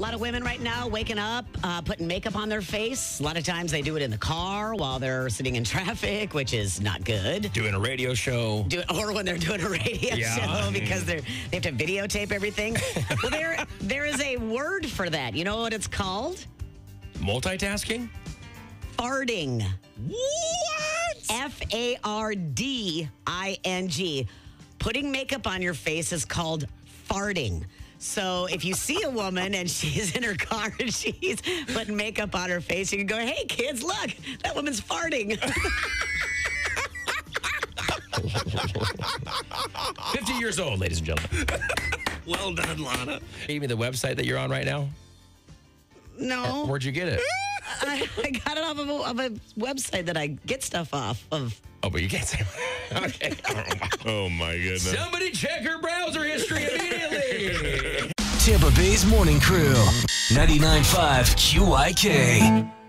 A lot of women right now waking up, uh, putting makeup on their face. A lot of times they do it in the car while they're sitting in traffic, which is not good. Doing a radio show. Do it, or when they're doing a radio Yeah. show because they're they have to videotape everything. well, there there is a word for that. You know what it's called? Multitasking? Farding. What? F A R D I N G. Putting makeup on your face is called farding. So if you see a woman and she's in her car and she's putting makeup on her face, you can go, hey, kids, look, that woman's farding. 50 years old, ladies and gentlemen. Well done, Launa. Give me the website that you're on right now. no, uh, Where'd you get it? I, I got it off of a, of a website that I get stuff off of. Oh, but you can't say. okay. Oh my goodness. Somebody check her browser history immediately. Tampa Bay's morning crew. 99.5 QYK.